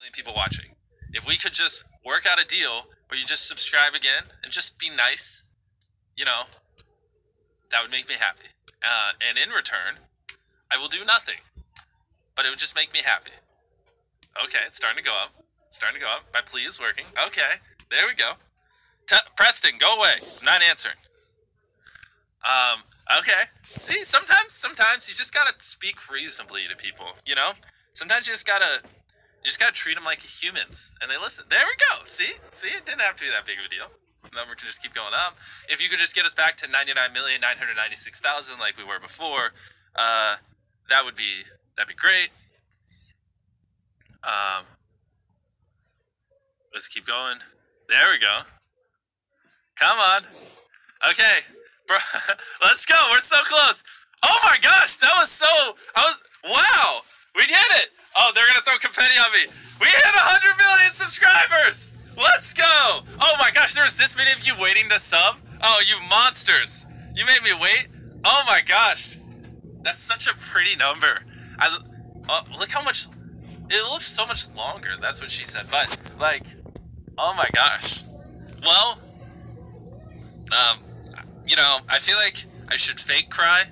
million people watching. If we could just work out a deal where you just subscribe again and just be nice, you know, that would make me happy. Uh, and in return, I will do nothing, but it would just make me happy. Okay, it's starting to go up. It's starting to go up. My plea is working. Okay, there we go. T- Preston, go away. I'm not answering. Um, okay. See, sometimes, sometimes you just gotta speak reasonably to people, you know? Sometimes you just gotta, you just gotta treat them like humans, and they listen. There we go. See? See? It didn't have to be that big of a deal. The number can just keep going up. If you could just get us back to 99,996,000 like we were before, uh, that would be, that'd be great. Um, let's keep going. There we go. Come on. Okay, bro. Let's go. We're so close. Oh my gosh, that was so. I was. Wow, we did it. Oh, they're gonna throw confetti on me. We hit 100 million subscribers. Let's go. Oh my gosh, there was this many of you waiting to sub. Oh, you monsters. You made me wait. Oh my gosh, that's such a pretty number. I oh, look how much. It looks so much longer. That's what she said. But like, oh my gosh. Well, um, you know, I feel like I should fake cry